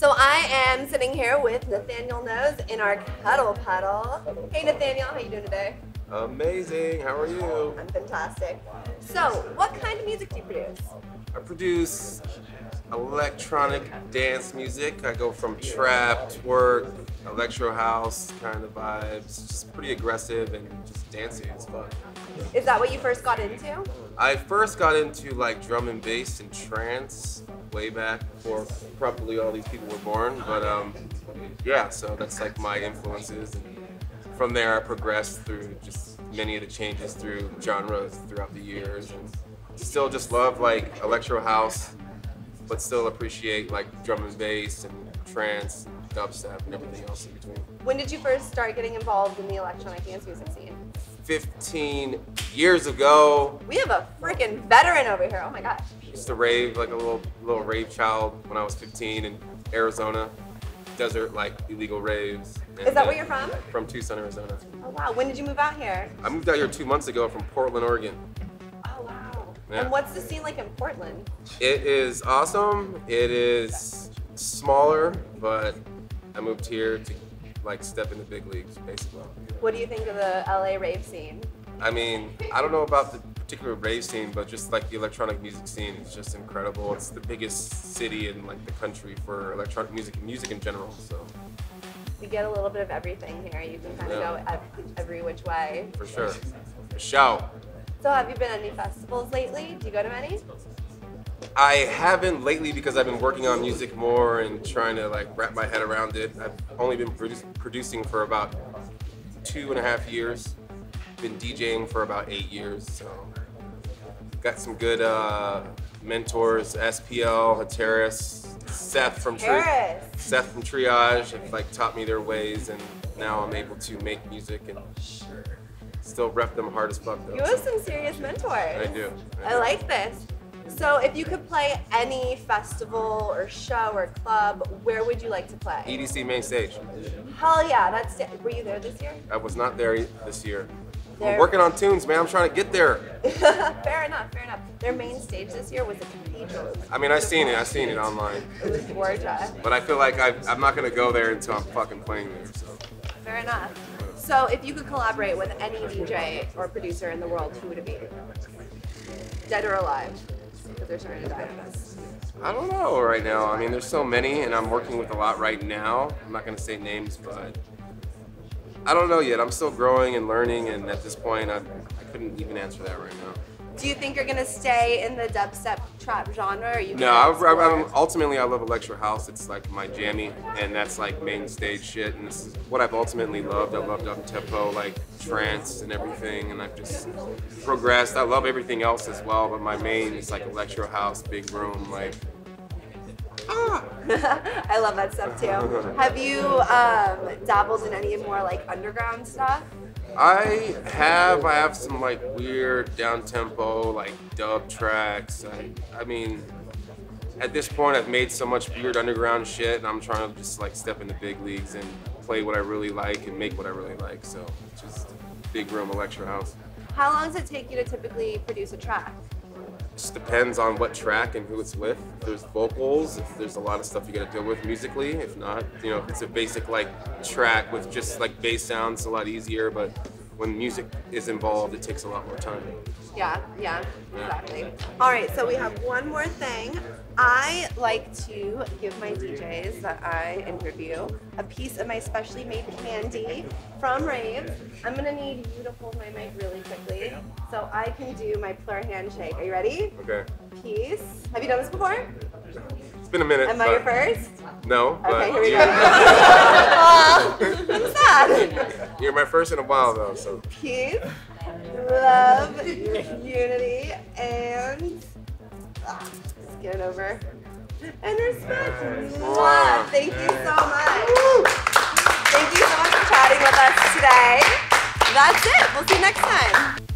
So I am sitting here with Nathaniel Knows in our cuddle puddle. Hey Nathaniel, how you doing today? Amazing. How are you? I'm fantastic. So, what kind of music do you produce? I produce electronic dance music. I go from trap, twerk, electro house kind of vibes. Just pretty aggressive and just dancing. It's fun. Is that what you first got into? I first got into like drum and bass and trance way back before probably all these people were born. But um, yeah, so that's like my influences. And from there, I progressed through just many of the changes through genres throughout the years. And still just love like electro house, but still appreciate like drum and bass and trance, dubstep, and everything else in between. When did you first start getting involved in the electronic dance music scene? 15 years ago, We have a freaking veteran over here. Oh my gosh. used to rave like a little little rave child when I was 15 in Arizona, desert like illegal raves. Is that uh, where you're from? From Tucson, Arizona. Oh wow. When did you move out here? I moved out here two months ago from Portland, Oregon. Oh wow. Yeah. And what's the scene like in Portland? It is awesome. It is smaller, but I moved here to like step in the big leagues, basically. What do you think of the LA rave scene? I mean, I don't know about the particular rave scene, but just like the electronic music scene is just incredible. It's the biggest city in like the country for electronic music and music in general. So We get a little bit of everything here. You can kind of Yeah. go every which way. for sure, shout. So have you been at any festivals lately? Do you go to many? I haven't lately because I've been working on music more and trying to like wrap my head around it. I've only been producing for about two and a half years. Been DJing for about eight years, so got some good uh, mentors: SPL, Hateris, Seth from Tri-. Seth from Triage have like taught me their ways, and now I'm able to make music and still rep them hard as fuck though. You have some serious mentors. I do. I like this. So if you could play any festival or show or club, where would you like to play? EDC main stage. Hell yeah, that's it. were you there this year? I was not there this year. I'm working on tunes, man. I'm trying to get there. fair enough, fair enough. Their main stage this year was a cathedral. I mean, I've seen it. I've seen it online. It was gorgeous. But I feel like I, I'm not gonna go there until I'm fucking playing there. So Fair enough. So if you could collaborate with any DJ or producer in the world, who would it be? Dead or alive? They're starting to die. I don't know right now. I mean, there's so many, and I'm working with a lot right now. I'm not gonna say names, but I don't know yet. I'm still growing and learning, and at this point, I, I couldn't even answer that right now. Do you think you're gonna stay in the dubstep trap genre? Or you No, I, I, I'm, ultimately I love electro house. It's like my jammy, and that's like main stage shit. And this is what I've ultimately loved. I loved up tempo, like trance and everything, and I've just progressed. I love everything else as well, but my main is like electro house, big room, like. Ah! I love that stuff too. Have you um, dabbled in any more like underground stuff? I have I have some like weird down tempo like dub tracks. I, I mean, at this point I've made so much weird underground shit, and I'm trying to just like step in the big leagues and play what I really like and make what I really like. So just big room electro house. How long does it take you to typically produce a track? Just depends on what track and who it's with. If there's vocals, if there's a lot of stuff you gotta deal with musically. If not, you know, if it's a basic like track with just like bass sounds, it's a lot easier. But when music is involved, it takes a lot more time. Yeah, yeah, exactly. All right, so we have one more thing. I like to give my DJs that I interview a piece of my specially made candy from Rave. I'm gonna need you to hold my mic really quickly so I can do my plur handshake. Are you ready? Okay. Peace. Have you done this before? It's been a minute. Am I your first? No, but Okay, here we go. Aw, I'm sad. you're my first in a while though, so Peace, love, unity, and ah, just get it over. And respect. Mwah. Thank you so much. Thank you so much for chatting with us today. That's it. We'll see you next time.